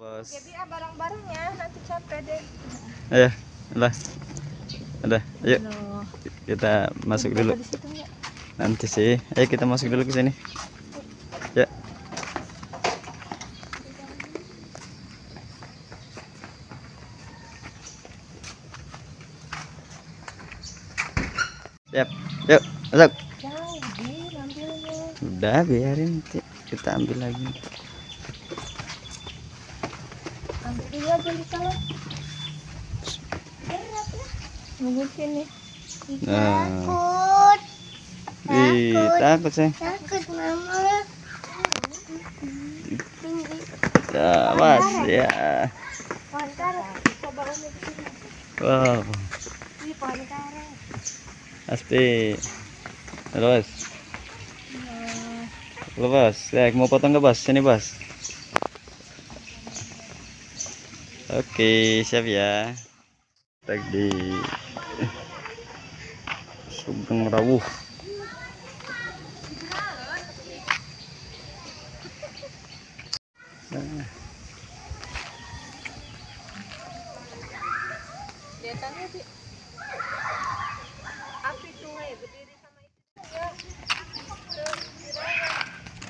Bos. Jadi ah barang-barangnya nanti capek deh. Ayo, lah. Udah, ayo kita masuk dulu. situ? Nanti sih. Ayo kita masuk dulu ke sini. Ya. Siap. Yuk, masuk. Udah biarin kita ambil lagi. Ambil dulu aja di kalau. Berat ya. Nunggu sini. Nah. Takut. Ih, takut sih. Takut mama. Ya, Mas, ya. Wow, pasti. Terus. Lepas. Ya, mau potong ke bos? Sini bos. Oke, siap ya. Tag di Sugeng Rawuh.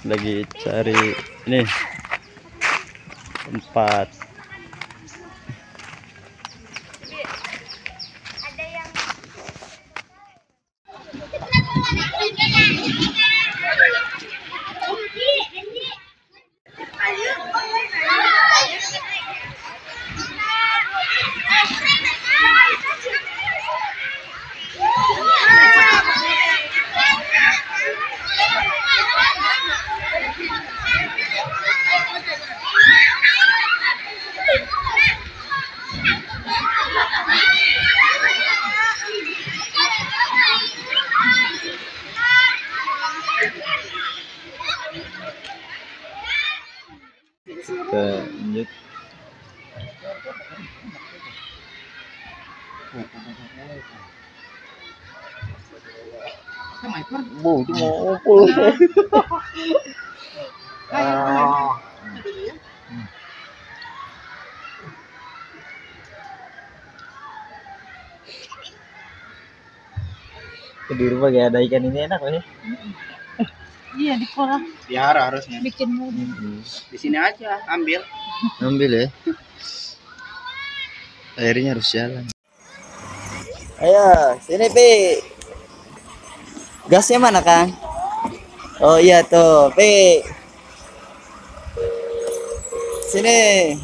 Lagi cari ini tempat 我的姐姐呀，姐姐。Kita lanjut Bu, itu mau ngumpul. Di rumah gak ada ikan ini enak ya? Iya di kolam Biara harusnya. bikin mobil. Di sini aja ambil. Ambil ya. Airnya harus jalan. Ayo, sini Pi. Gasnya mana, Kang? Oh iya tuh, Pi. Sini.